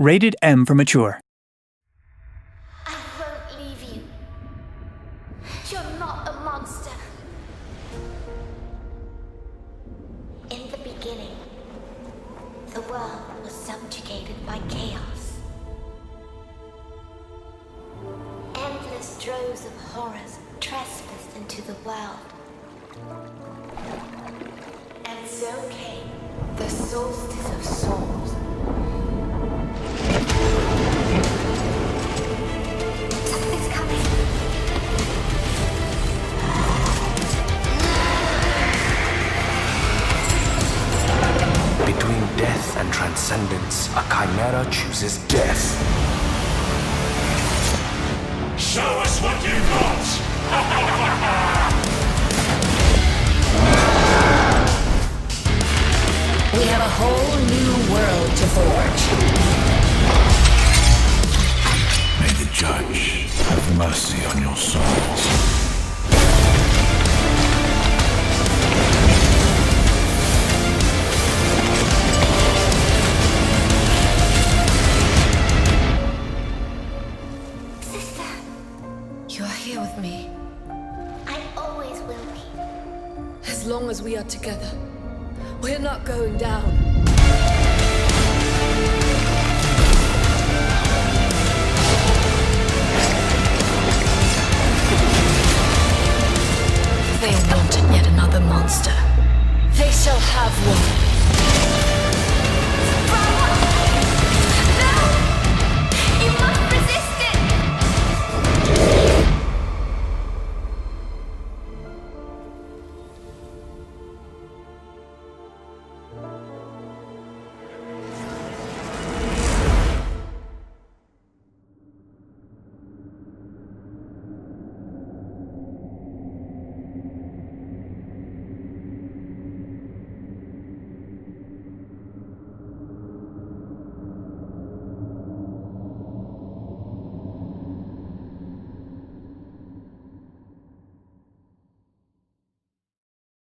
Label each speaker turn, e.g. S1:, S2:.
S1: Rated M for Mature.
S2: I won't leave you. You're not a monster. In the beginning, the world was subjugated by chaos. Endless droves of horrors trespassed into the world. And so came the Soulstice
S3: Between death and transcendence, a chimera chooses death.
S4: Show us what you got!
S5: We have a whole new world to forge.
S4: May the judge have mercy on your souls.
S5: Here with me.
S2: I always will be.
S5: As long as we are together, we're not going down.